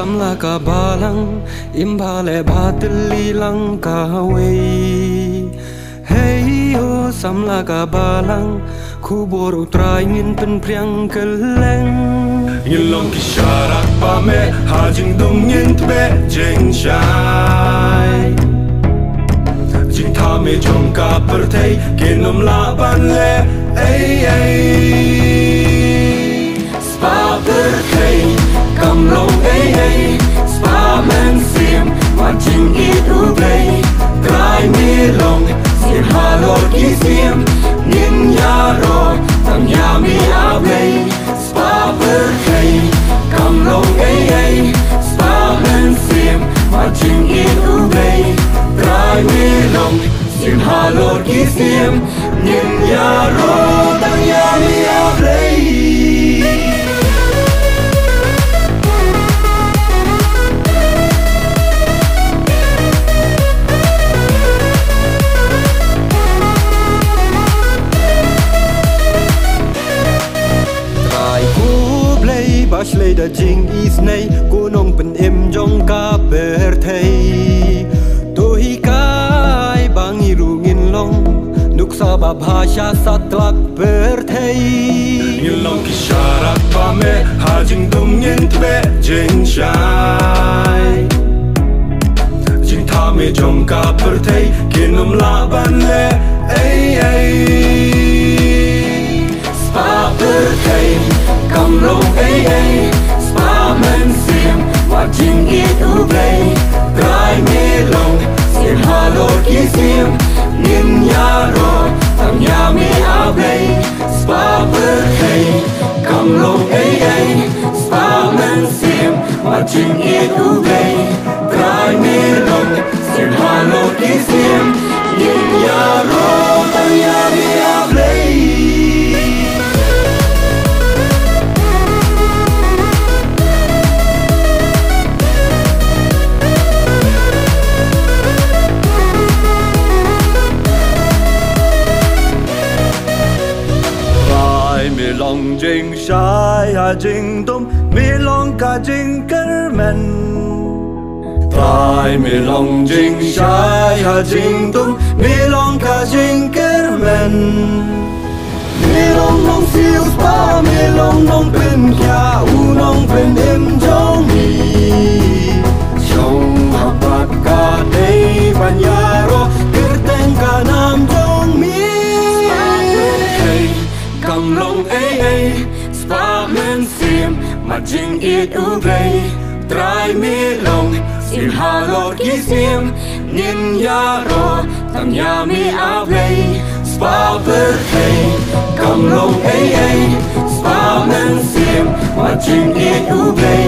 samla ka balang imbale bhatli lang ka wei hey o samla ka balang khu boru trai ngin pen priang keleng ngin long ki sharak pa me ha jing dum ngin tbe jing shai jing tha me jong ka per thei kinom la ban le ai mai mi lòng xin hà lột ký sim nhìn nhà rô tăng nhà mi áo lấy Bachelor da jing ít nay, cô nông bình im trong cà bể thay. भाषा सत्वक पर थई यूलों की शारा पामे हाजिं sim và chinh ít về, trai mê lòng sim hà lô ký sim nhìn nhà rồi thằng nhà lòng jing shai ha jing tum mi long ka jing kermen tai mi long jing shai ha jing tum mi long ka jing kermen mi long long siêu spa, mi long long pen kia, u nong pen im jong mi. Ấy spa men sim, mà jing ít u play try mi lòng sim hà lột ki sim. Nhìn ya ro tam ya mi a play spa per thầy cầm lòng ấy ấy. Spa men sim, mà jing ít u play